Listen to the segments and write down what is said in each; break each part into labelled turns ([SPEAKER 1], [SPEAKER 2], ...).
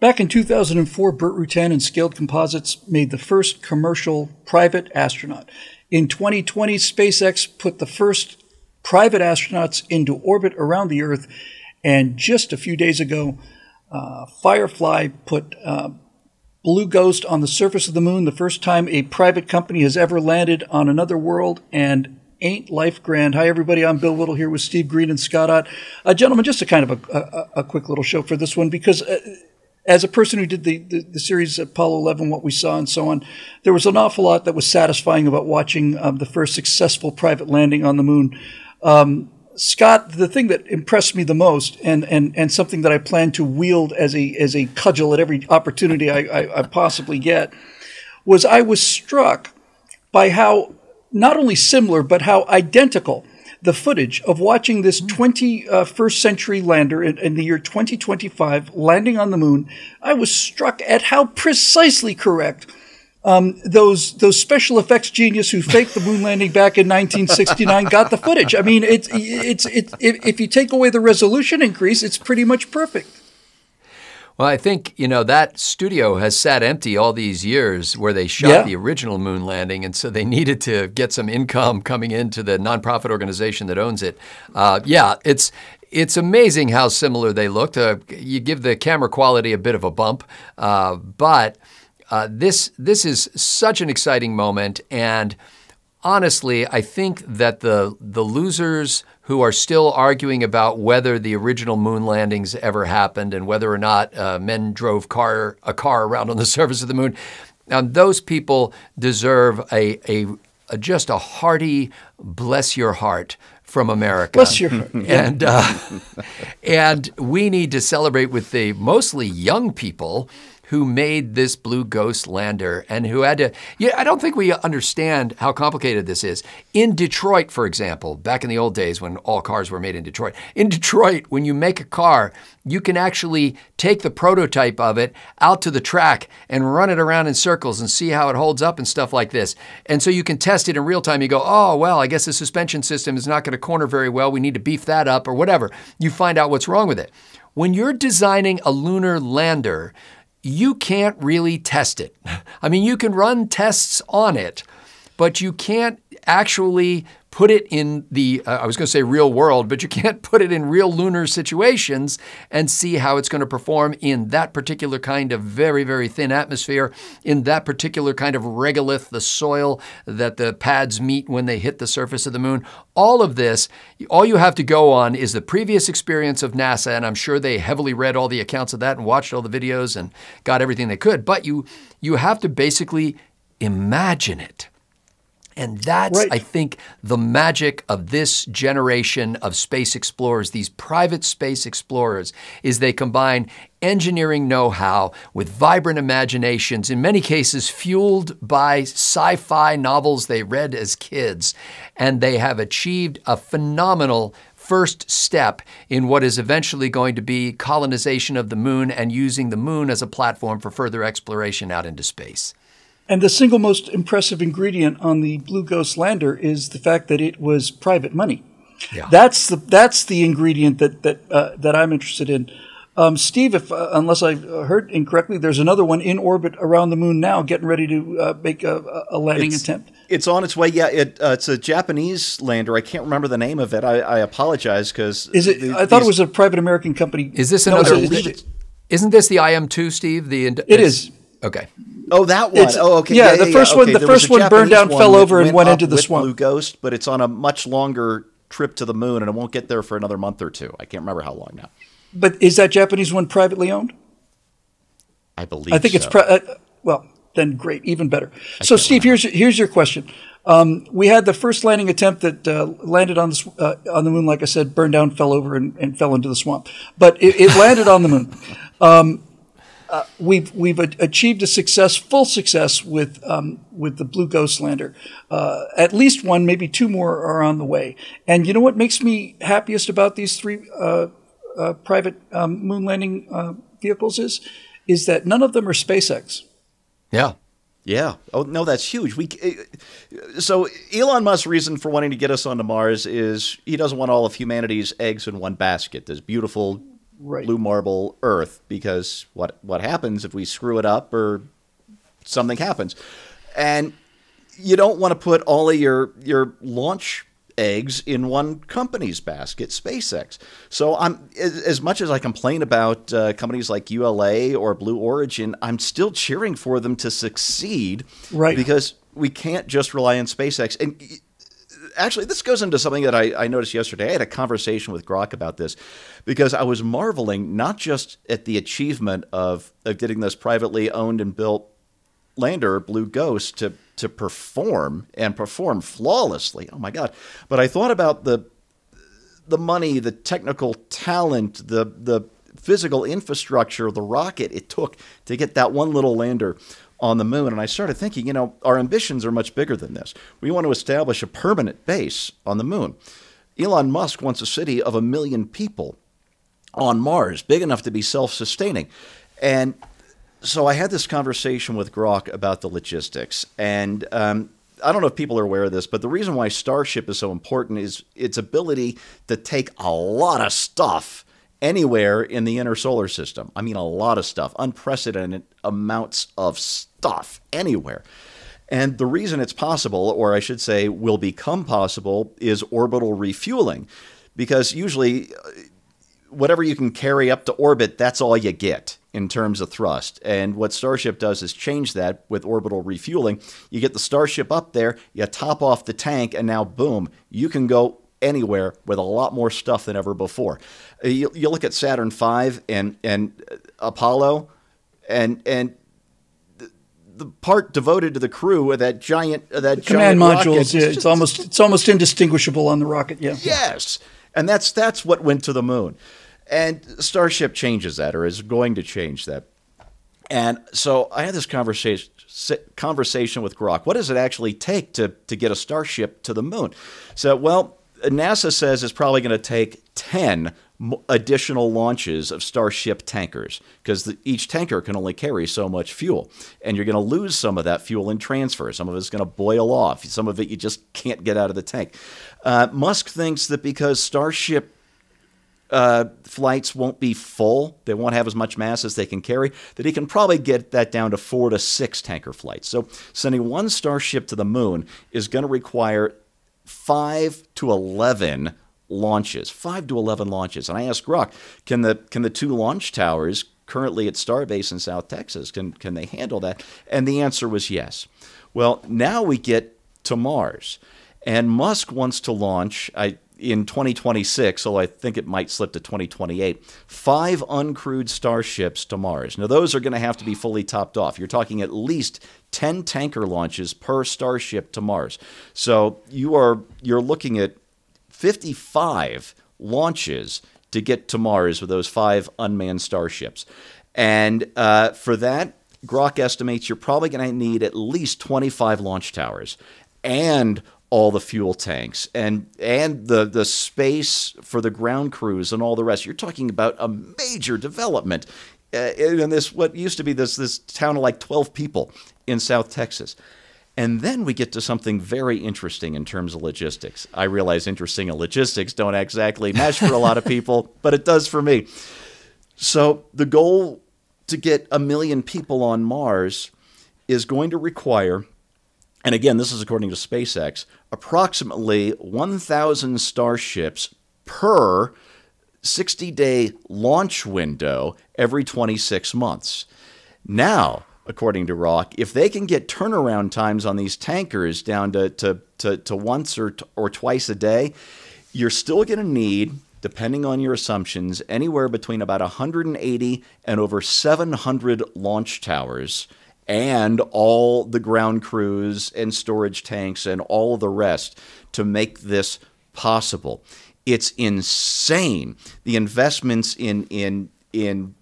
[SPEAKER 1] Back in 2004, Burt Rutan and Scaled Composites made the first commercial private astronaut. In 2020, SpaceX put the first private astronauts into orbit around the Earth. And just a few days ago, uh, Firefly put uh, Blue Ghost on the surface of the moon, the first time a private company has ever landed on another world. And ain't life grand? Hi, everybody. I'm Bill Whittle here with Steve Green and Scott Ott. Uh, gentlemen, just a kind of a, a, a, quick little show for this one because uh, as a person who did the, the, the, series Apollo 11, what we saw and so on, there was an awful lot that was satisfying about watching um, the first successful private landing on the moon. Um, Scott, the thing that impressed me the most, and, and, and something that I plan to wield as a as a cudgel at every opportunity I, I, I possibly get, was I was struck by how not only similar but how identical the footage of watching this 21st uh, century lander in, in, the year 2025 landing on the moon, I was struck at how precisely correct um, those those special effects genius who faked the moon landing back in 1969 got the footage. I mean, it's it's it's if you take away the resolution increase, it's pretty much perfect.
[SPEAKER 2] Well, I think, you know, that studio has sat empty all these years where they shot yeah. the original moon landing. And so they needed to get some income coming into the nonprofit organization that owns it. Uh, yeah, it's, it's amazing how similar they looked. Uh, you give the camera quality a bit of a bump, uh, but uh, this this is such an exciting moment, and honestly, I think that the the losers who are still arguing about whether the original moon landings ever happened and whether or not uh, men drove car a car around on the surface of the moon. Um, those people deserve a, a, a, just a hearty bless your heart from America.
[SPEAKER 1] Bless your heart.
[SPEAKER 2] and uh, and we need to celebrate with the mostly young people who made this Blue Ghost lander and who had to. Yeah, I don't think we understand how complicated this is. In Detroit, for example, back in the old days when all cars were made in Detroit, in Detroit, when you make a car, you can actually take the prototype of it out to the track and run it around in circles and see how it holds up and stuff like this. And so you can test it in real time. You go, oh, well, I guess the suspension system is not going to corner very well. We need to beef that up or whatever. You find out what's wrong with it. When you're designing a lunar lander, you can't really test it. I mean, you can run tests on it, but you can't actually put it in the, uh, I was going to say real world, but you can't put it in real lunar situations and see how it's going to perform in that particular kind of very, very thin atmosphere, in that particular kind of regolith, the soil that the pads meet when they hit the surface of the moon. All of this, all you have to go on is the previous experience of NASA, and I'm sure they heavily read all the accounts of that and watched all the videos and got everything they could, but you, you have to basically imagine it. And that's, right. I think, the magic of this generation of space explorers, these private space explorers, is they combine engineering know-how with vibrant imaginations, in many cases fueled by sci-fi novels they read as kids, and they have achieved a phenomenal first step in what is eventually going to be colonization of the moon and using the moon as a platform for further exploration out into space.
[SPEAKER 1] And the single most impressive ingredient on the Blue Ghost lander is the fact that it was private money. Yeah. That's the that's the ingredient that that uh, that I'm interested in. Um, Steve, if uh, unless I heard incorrectly, there's another one in orbit around the moon now, getting ready to uh, make a, a landing
[SPEAKER 3] it's,
[SPEAKER 1] attempt.
[SPEAKER 3] It's on its way. Yeah, it, uh, it's a Japanese lander. I can't remember the name of it. I, I apologize because
[SPEAKER 1] is it? The, I thought these, it was a private American company.
[SPEAKER 2] Is this another? No, isn't this the IM2, Steve? The
[SPEAKER 1] it is.
[SPEAKER 2] Okay.
[SPEAKER 3] Oh, that one. It's, oh, okay.
[SPEAKER 1] Yeah, yeah the yeah, first yeah. one. Okay. The first one burned down, fell over, and went into the swamp.
[SPEAKER 3] Blue Ghost, but it's on a much longer trip to the moon, and it won't get there for another month or two. I can't remember how long now.
[SPEAKER 1] But is that Japanese one privately owned?
[SPEAKER 3] I believe.
[SPEAKER 1] I think
[SPEAKER 3] so.
[SPEAKER 1] it's pri- uh, well. Then great, even better. I so, Steve, remember. here's here's your question. Um, we had the first landing attempt that uh, landed on the uh, on the moon. Like I said, burned down, fell over, and, and fell into the swamp. But it, it landed on the moon. Um, uh, we've we've achieved a success, full success with um, with the Blue Ghost lander. Uh, at least one, maybe two more are on the way. And you know what makes me happiest about these three uh, uh private um, moon landing uh, vehicles is is that none of them are SpaceX.
[SPEAKER 2] Yeah.
[SPEAKER 3] Yeah. Oh no, that's huge. We uh, so Elon Musk's reason for wanting to get us onto Mars is he doesn't want all of humanity's eggs in one basket. This beautiful
[SPEAKER 1] Right.
[SPEAKER 3] blue marble Earth because what what happens if we screw it up or something happens, and you don't want to put all of your your launch eggs in one company's basket, SpaceX. So I'm as, as much as I complain about uh, companies like ULA or Blue Origin, I'm still cheering for them to succeed,
[SPEAKER 1] Right.
[SPEAKER 3] Because we can't just rely on SpaceX. And actually, this goes into something that I, I noticed yesterday. I had a conversation with Grok about this because I was marveling not just at the achievement of, of getting this privately owned and built lander, Blue Ghost, to to perform and perform flawlessly. Oh my God! But I thought about the the money, the technical talent, the the physical infrastructure, the rocket it took to get that one little lander on the moon. And I started thinking, you know, our ambitions are much bigger than this. We want to establish a permanent base on the moon. Elon Musk wants a city of a million people on Mars, big enough to be self sustaining. And so I had this conversation with Grok about the logistics. And um, I don't know if people are aware of this, but the reason why Starship is so important is its ability to take a lot of stuff anywhere in the inner solar system. I mean, a lot of stuff, unprecedented amounts of stuff anywhere. And the reason it's possible, or I should say, will become possible, is orbital refueling. Because usually, uh, whatever you can carry up to orbit, that's all you get in terms of thrust. And what Starship does is change that with orbital refueling. You get the Starship up there, you top off the tank, and now boom, you can go anywhere with a lot more stuff than ever before. Uh, You, you look at Saturn V and and Apollo, and and the, the part devoted to the crew of that giant uh, that
[SPEAKER 1] Command
[SPEAKER 3] giant rocket,
[SPEAKER 1] modules. Yeah, it's almost it's almost indistinguishable on the rocket. Yeah.
[SPEAKER 3] Yes. And that's that's what went to the moon. And Starship changes that or is going to change that. And so I had this conversation conversation with Grok. What does it actually take to to get a Starship to the moon? So, well, NASA says it's probably going to take 10 additional launches of Starship tankers because each tanker can only carry so much fuel. And you're going to lose some of that fuel in transfer. Some of it's going to boil off. Some of it you just can't get out of the tank. Uh, Musk thinks that because Starship uh, flights won't be full, they won't have as much mass as they can carry, that he can probably get that down to four to six tanker flights. So sending one Starship to the moon is going to require five to 11 launches, five to 11 launches. And I asked Grok, can the, can the two launch towers currently at Starbase in South Texas, can, can they handle that? And the answer was yes. Well, now we get to Mars. And Musk wants to launch I, in 2026, so I think it might slip to 2028, five uncrewed starships to Mars. Now, those are going to have to be fully topped off. You're talking at least 10 tanker launches per starship to Mars. So you are you're looking at 55 launches to get to Mars with those five unmanned starships. And uh, for that, Grok estimates you're probably going to need at least 25 launch towers and all the fuel tanks and and the the space for the ground crews and all the rest. You're talking about a major development uh, in this what used to be this this town of like 12 people in South Texas. And then we get to something very interesting in terms of logistics. I realize interesting and logistics don't exactly mesh for a lot of people, but it does for me. So the goal to get a million people on Mars is going to require, and again, this is according to SpaceX, approximately 1,000 starships per 60 day launch window every 26 months. Now, according to Grok, if they can get turnaround times on these tankers down to, to, to, to once or, or twice a day, you're still going to need, depending on your assumptions, anywhere between about 180 and over 700 launch towers and all the ground crews and storage tanks and all the rest to make this possible. It's insane. The investments in in in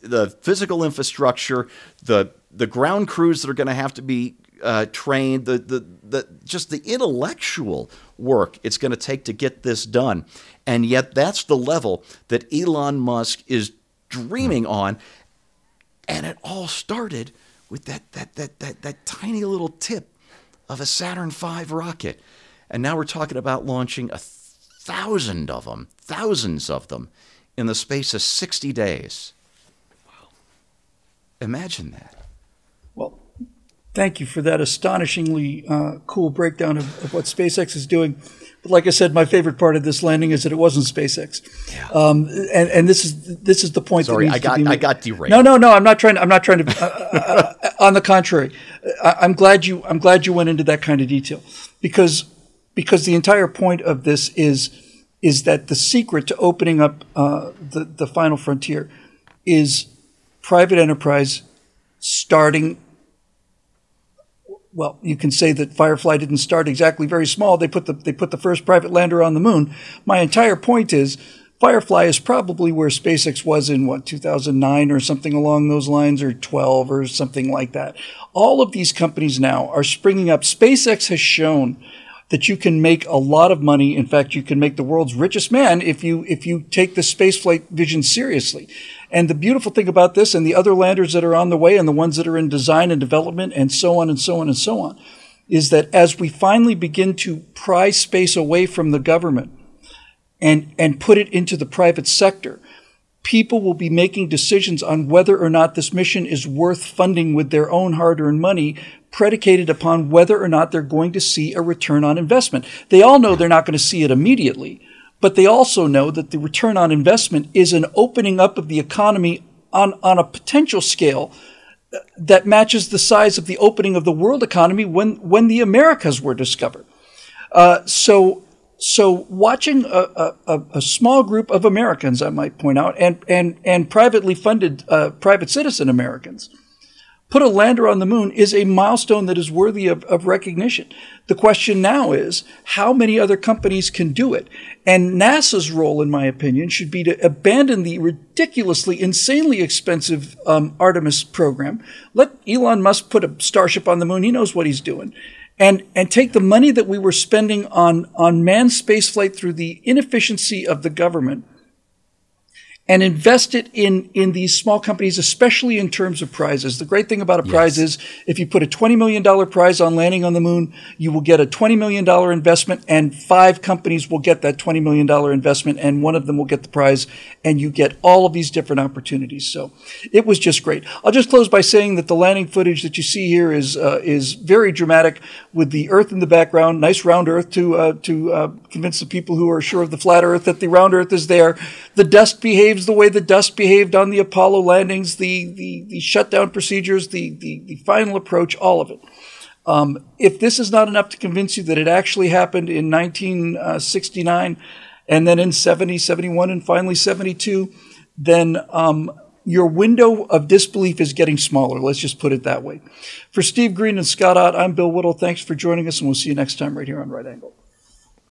[SPEAKER 3] the physical infrastructure, the the ground crews that are going to have to be uh, trained, the, the the just the intellectual work it's going to take to get this done, and yet that's the level that Elon Musk is dreaming on, and it all started with that that that that that tiny little tip of a Saturn V rocket, and now we're talking about launching a thousand of them, thousands of them in the space of 60 days. Wow. Imagine that.
[SPEAKER 1] Thank you for that astonishingly uh, cool breakdown of, of, what SpaceX is doing. But like I said, my favorite part of this landing is that it wasn't SpaceX. Yeah. Um, and, and this is this is the point.
[SPEAKER 3] Sorry, I got I got derailed.
[SPEAKER 1] No, no, no. I'm not trying. To, I'm not trying to. Uh, uh, uh, on the contrary, I, I'm glad you. I'm glad you went into that kind of detail because because the entire point of this is is that the secret to opening up uh, the the final frontier is private enterprise starting well, you can say that Firefly didn't start exactly very small. They put the they put the first private lander on the moon. My entire point is Firefly is probably where SpaceX was in what 2009 or something along those lines or 12 or something like that. All of these companies now are springing up. SpaceX has shown that you can make a lot of money. In fact, you can make the world's richest man if you if you take the spaceflight vision seriously. And the beautiful thing about this and the other landers that are on the way and the ones that are in design and development and so on and so on and so on is that as we finally begin to pry space away from the government and, and put it into the private sector, people will be making decisions on whether or not this mission is worth funding with their own hard earned money, predicated upon whether or not they're going to see a return on investment. They all know they're not going to see it immediately, but they also know that the return on investment is an opening up of the economy on, on a potential scale that matches the size of the opening of the world economy when, when the Americas were discovered. Uh, so, so watching a, a, a, small group of Americans, I might point out, and, and, and privately funded uh, private citizen Americans put a lander on the moon is a milestone that is worthy of, of, recognition. The question now is how many other companies can do it? And NASA's role, in my opinion, should be to abandon the ridiculously, insanely expensive um, Artemis program. Let Elon Musk put a Starship on the moon. He knows what he's doing. And, and take the money that we were spending on, on manned spaceflight through the inefficiency of the government and invest it in, in these small companies, especially in terms of prizes. The great thing about a prize is if you put a $20 million prize on landing on the moon, you will get a $20 million investment and five companies will get that $20 million investment and one of them will get the prize and you get all of these different opportunities. So it was just great. I'll just close by saying that the landing footage that you see here is, uh, is very dramatic with the earth in the background, nice round earth to, uh, to, uh, convince the people who are sure of the flat earth that the round earth is there. The dust behaves behaves the way the dust behaved on the Apollo landings, the, the, the shutdown procedures, the, the, the final approach, all of it. Um, if this is not enough to convince you that it actually happened in 1969 and then in 70, 71, and finally 72, then um, your window of disbelief is getting smaller. Let's just put it that way. For Steve Green and Scott Ott, I'm Bill Whittle. Thanks for joining us, and we'll see you next time right here on Right Angle.